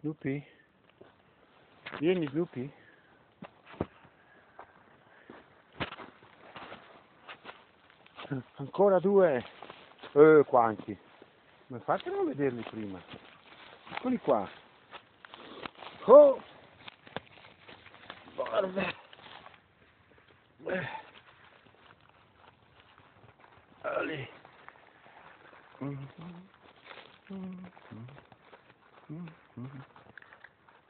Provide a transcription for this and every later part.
Snoopy? Vieni Snoopy? Ancora due? Eh, quanti? Ma fatelo vederli prima. Eccoli qua. Oh! Guarda! Eh.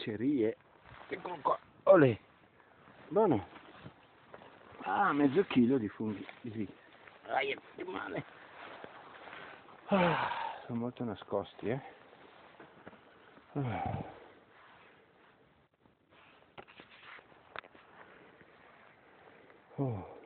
Dicerie. Eccolo qua. Olè. Buono. Ah, mezzo chilo di funghi. Sì. Aia, che male. Ah, sono molto nascosti, eh. Ah. Oh.